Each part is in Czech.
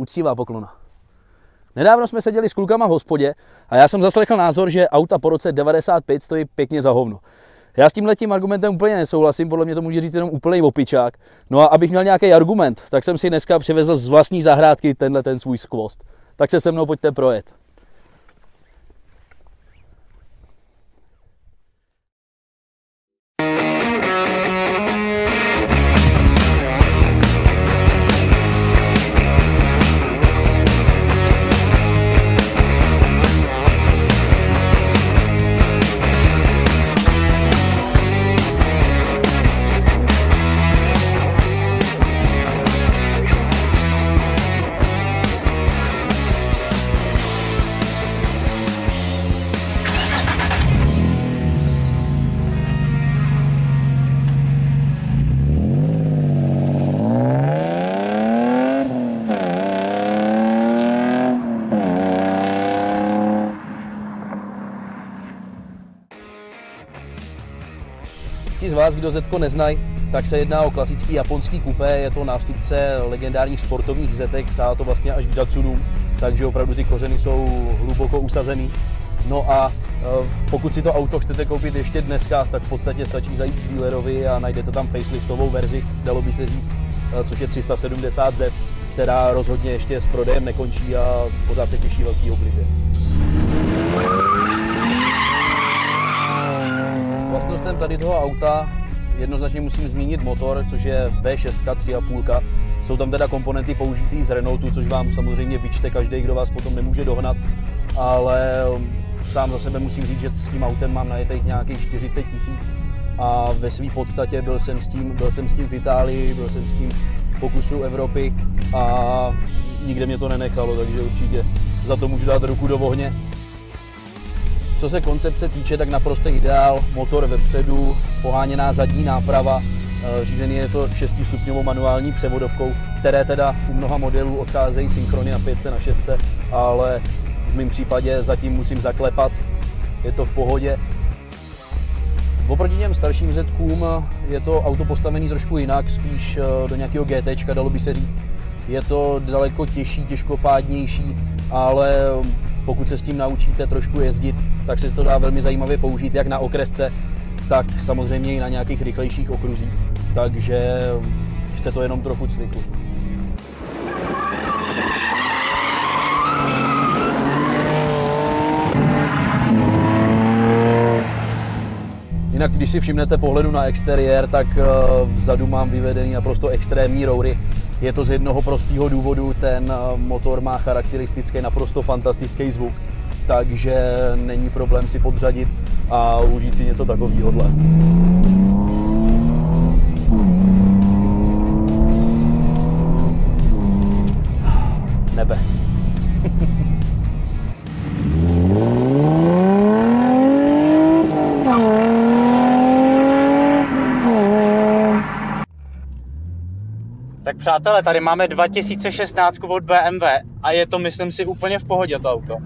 Uctivá poklona. Nedávno jsme seděli s klukama v hospodě a já jsem zaslechl názor, že auta po roce 95 stojí pěkně za hovno. Já s tím letím argumentem úplně nesouhlasím, podle mě to může říct jenom úplný opičák. No a abych měl nějaký argument, tak jsem si dneska přivezl z vlastní zahrádky tenhle ten svůj skvost. Tak se se mnou pojďte projet. Vás, kdo Zetko neznají, tak se jedná o klasický japonský kupé, je to nástupce legendárních sportovních zetek, sahá to vlastně až k Datsunům, takže opravdu ty kořeny jsou hluboko usazený. No a e, pokud si to auto chcete koupit ještě dneska, tak v podstatě stačí zajít k dealerovi a najdete tam faceliftovou verzi, dalo by se říct, e, což je 370Z, která rozhodně ještě s prodejem nekončí a pořád se těší velký oblibě. Vlastnostem tady toho auta jednoznačně musím zmínit motor, což je V6 3,5. Jsou tam teda komponenty použitý z Renaultu, což vám samozřejmě vyčte každý, kdo vás potom nemůže dohnat, ale sám za sebe musím říct, že s tím autem mám najetých nějakých 40 tisíc a ve své podstatě byl jsem, s tím, byl jsem s tím v Itálii, byl jsem s tím pokusu Evropy a nikde mě to nenechalo, takže určitě za to můžu dát ruku do ohně. Co se koncepce týče, tak naprosto ideál, motor vepředu, poháněná zadní náprava, eh, řízený je to 6 stupňovou manuální převodovkou, které teda u mnoha modelů odcházejí synchrony na 5 na 6, ale v mém případě zatím musím zaklepat, je to v pohodě. Oproti těm starším zetkům je to auto postavené trošku jinak, spíš eh, do nějakého GT, dalo by se říct. Je to daleko těžší, těžkopádnější, ale pokud se s tím naučíte trošku jezdit, tak se to dá velmi zajímavě použít jak na okresce, tak samozřejmě i na nějakých rychlejších okruzích. Takže chce to jenom trochu cviku. Jinak, když si všimnete pohledu na exteriér, tak eh, vzadu mám vyvedený naprosto extrémní roury. Je to z jednoho prostého důvodu, ten eh, motor má charakteristický, naprosto fantastický zvuk, takže není problém si podřadit a užít si něco takového. Tak přátelé, tady máme 2016 od BMW a je to, myslím si, úplně v pohodě to auto.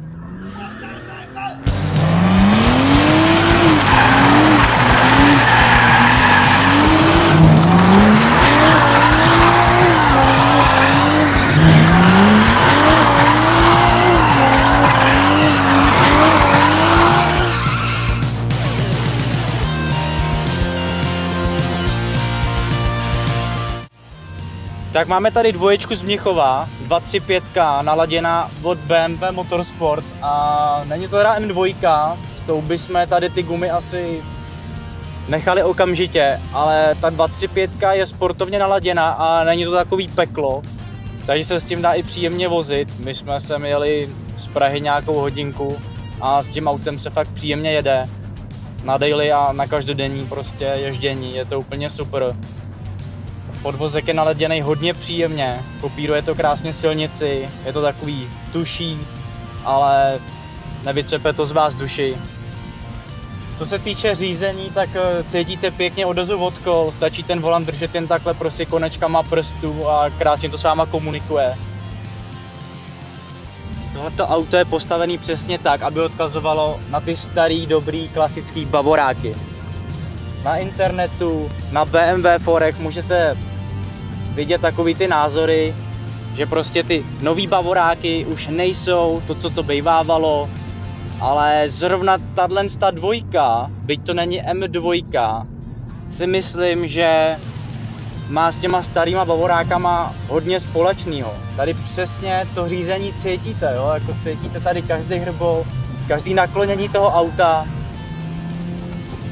Tak máme tady dvoječku z Mnichova, 235 naladěná od BMW Motorsport a není to teda M2, s tou bychom tady ty gumy asi nechali okamžitě, ale ta 235 je sportovně naladěná a není to takový peklo, takže se s tím dá i příjemně vozit. My jsme se jeli z Prahy nějakou hodinku a s tím autem se fakt příjemně jede na daily a na každodenní prostě ježdění, je to úplně super. Podvozek je naleděný hodně příjemně, kopíruje to krásně silnici, je to takový tuší, ale nevytřepe to z vás duši. Co se týče řízení, tak eh, cítíte pěkně odezu od kol, stačí ten volant držet jen takhle prostě konečkama prstů a krásně to s váma komunikuje. Tohoto auto je postavený přesně tak, aby odkazovalo na ty starý, dobrý, klasický bavoráky. Na internetu, na BMW Forech můžete vidět takový ty názory, že prostě ty nový bavoráky už nejsou to, co to bývávalo, ale zrovna tahle ta dvojka, byť to není M2, si myslím, že má s těma starýma bavorákama hodně společného. Tady přesně to řízení cítíte, jo? jako cítíte tady každý hrbol, každý naklonění toho auta.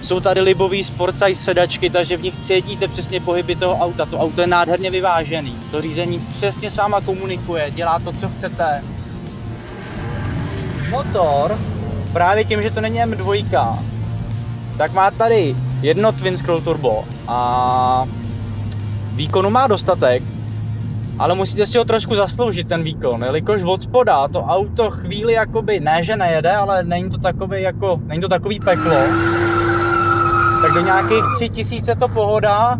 Jsou tady libový sportsaj sedačky, takže v nich cítíte přesně pohyby toho auta. To auto je nádherně vyvážený. To řízení přesně s váma komunikuje, dělá to, co chcete. Motor, právě tím, že to není M2, tak má tady jedno twin scroll turbo a výkonu má dostatek, ale musíte si ho trošku zasloužit ten výkon, jelikož od spoda to auto chvíli jakoby, ne že nejede, ale není to takový jako, není to takový peklo. Tak do nějakých 3000 to pohoda,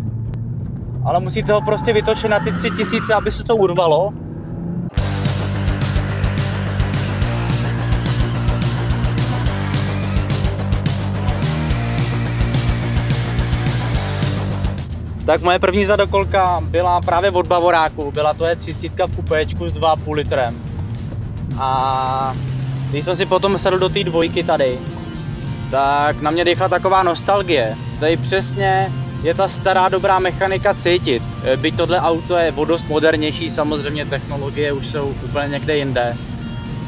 ale musíte ho prostě vytočit na ty 3000, aby se to urvalo. Tak moje první zadokolka byla právě od Bavoráku, byla to je 30 v kupečku s 2,5 litrem. A když jsem si potom sedl do té dvojky tady, tak na mě dechla taková nostalgie. Tady přesně je ta stará dobrá mechanika cítit. Byť tohle auto je o dost modernější, samozřejmě technologie už jsou úplně někde jinde.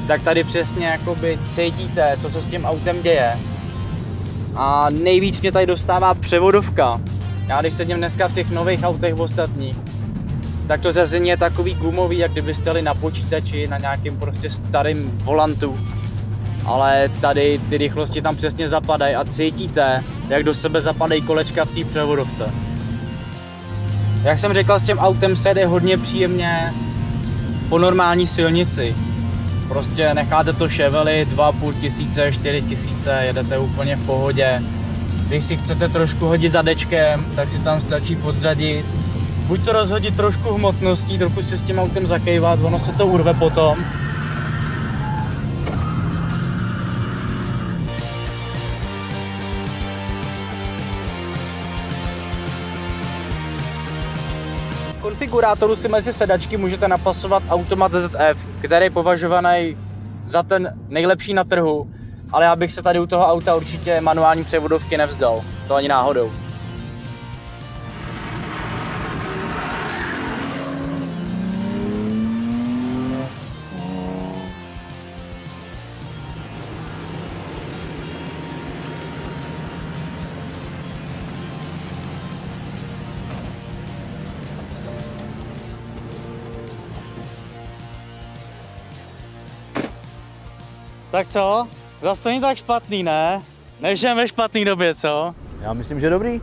Tak tady přesně jakoby cítíte, co se s tím autem děje. A nejvíc mě tady dostává převodovka, já když sedím dneska v těch nových autech ostatních, tak to řazení je takový gumový, jak kdybyste jeli na počítači, na nějakým prostě starým volantu. Ale tady ty rychlosti tam přesně zapadají a cítíte, jak do sebe zapadají kolečka v té převodovce. Jak jsem řekl, s tím autem se jde hodně příjemně po normální silnici. Prostě necháte to ševely 2,5 tisíce, 4 tisíce, jedete úplně v pohodě když si chcete trošku hodit zadečkem, tak si tam stačí podřadit. Buď to rozhodit trošku hmotností, trochu se s tím autem zakejvat, ono se to urve potom. Konfigurátoru si mezi sedačky můžete napasovat automat ZF, který je považovaný za ten nejlepší na trhu ale já bych se tady u toho auta určitě manuální převodovky nevzdal. To ani náhodou. Tak co? Zase to není tak špatný, ne? Nežijeme ve špatný době, co? Já myslím, že dobrý.